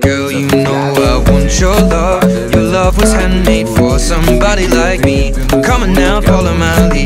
Girl, you know I want your love. Your love was handmade for somebody like me. Come on now, follow my lead.